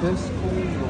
Okay, school.